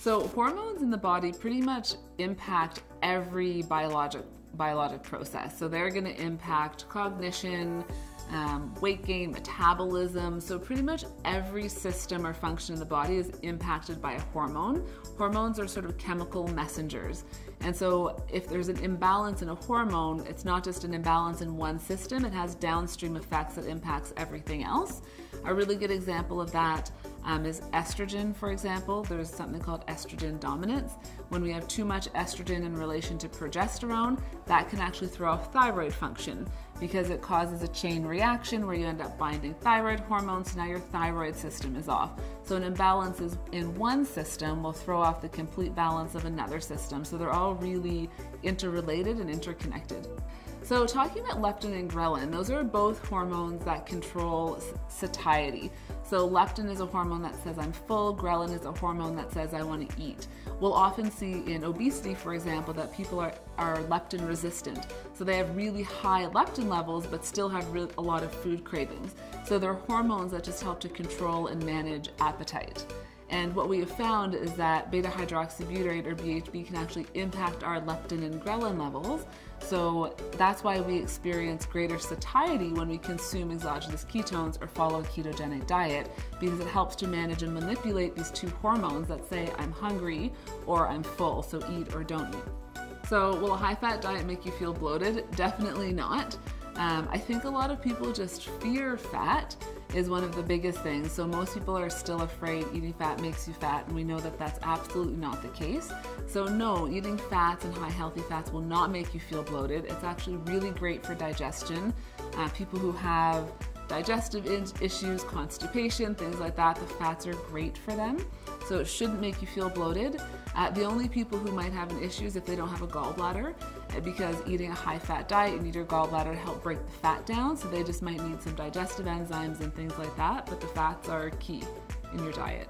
So hormones in the body pretty much impact every biologic biologic process. So they're going to impact cognition, um, weight gain, metabolism. So, pretty much every system or function in the body is impacted by a hormone. Hormones are sort of chemical messengers. And so, if there's an imbalance in a hormone, it's not just an imbalance in one system, it has downstream effects that impacts everything else. A really good example of that um, is estrogen, for example. There's something called estrogen dominance. When we have too much estrogen in relation to progesterone, that can actually throw off thyroid function because it causes a chain reaction where you end up binding thyroid hormones. Now your thyroid system is off. So an imbalance is in one system will throw off the complete balance of another system. So they're all really interrelated and interconnected. So, talking about leptin and ghrelin, those are both hormones that control satiety. So, leptin is a hormone that says I'm full, ghrelin is a hormone that says I want to eat. We'll often see in obesity, for example, that people are, are leptin resistant. So, they have really high leptin levels but still have a lot of food cravings. So, they're hormones that just help to control and manage appetite. And what we have found is that beta hydroxybutyrate or BHB can actually impact our leptin and ghrelin levels. So that's why we experience greater satiety when we consume exogenous ketones or follow a ketogenic diet because it helps to manage and manipulate these two hormones that say I'm hungry or I'm full, so eat or don't eat. So, will a high fat diet make you feel bloated? Definitely not. Um, I think a lot of people just fear fat is one of the biggest things. So most people are still afraid eating fat makes you fat, and we know that that's absolutely not the case. So no, eating fats and high healthy fats will not make you feel bloated. It's actually really great for digestion. Uh, people who have digestive issues, constipation, things like that, the fats are great for them. So it shouldn't make you feel bloated. Uh, the only people who might have an issue is if they don't have a gallbladder, because eating a high fat diet, you need your gallbladder to help break the fat down. So they just might need some digestive enzymes and things like that. But the fats are key in your diet.